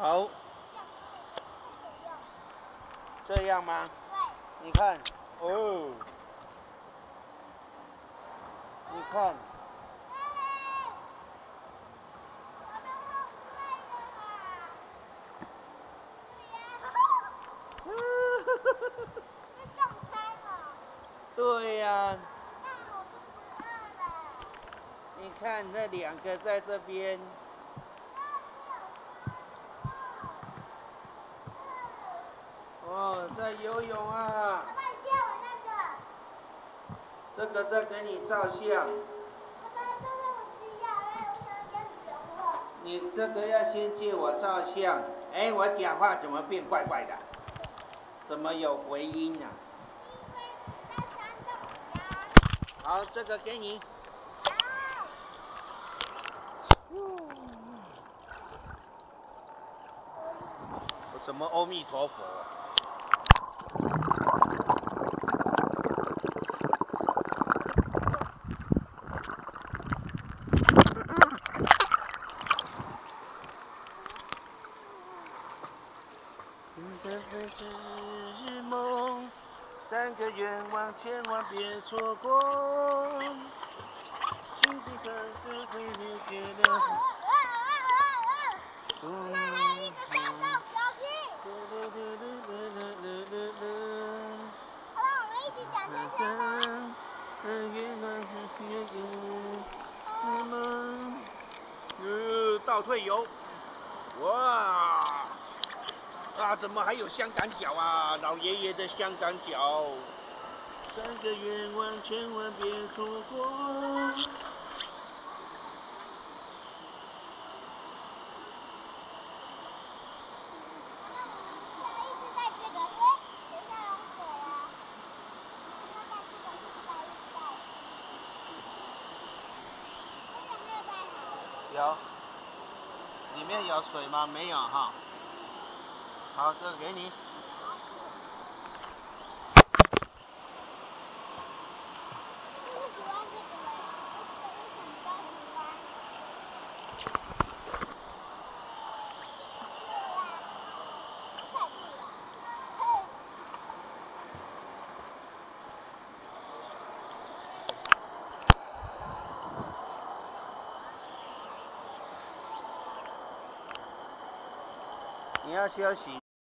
好，这样吗？你看，哦，你看，对呀、你看那两个在这边，哦，在游泳啊，爸爸借我那个这个在给你照相，你这个要先借我照相。哎，我讲话怎么变怪怪的？怎么有回音啊？好，这个给你。什么阿弥陀佛、啊？这份是梦，三个愿望千万别错过。心底可是会流血的。呃，倒退游，哇！啊，怎么还有香港脚啊？老爷爷的香港脚。三个愿望千万别错过。有，里面有水吗？没有哈。好，这个给你。你要休息。